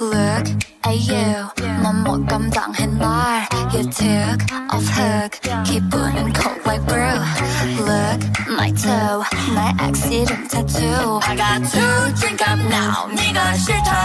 Look at you 넌못 감당해 날 You took off hook 기분은 cold like brew Look my toe 나의 accident tattoo I got to drink up now 네가 싫다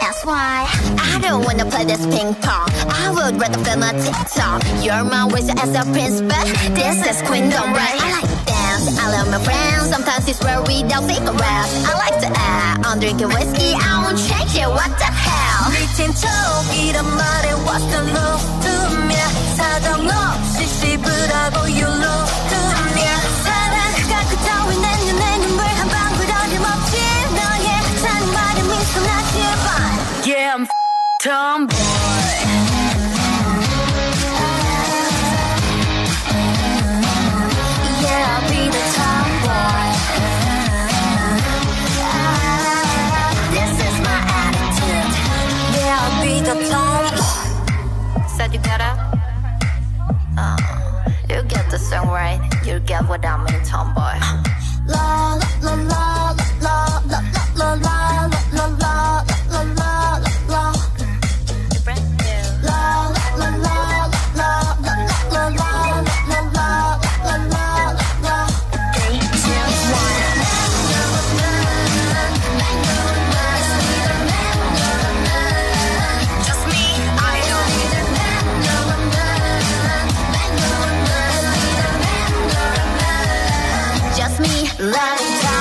That's why I don't wanna play this ping pong. I would rather film a TikTok. You're my wish as a prince, but this is queendom, right? I like to dance, I love my friends. Sometimes it's where we don't think around. I like to act, I'm drinking whiskey, I won't change it. What the hell? 미친 척이란 말에 what's the love to me 사정 없이 씹으라고 you lose to me 사랑가 그 따윈 내 눈에 눈물 한 방울 어림없지 너의 산 말에 미소 나 제발 Yeah, I'm tomboy. Right. You get what I mean, tomboy. La Love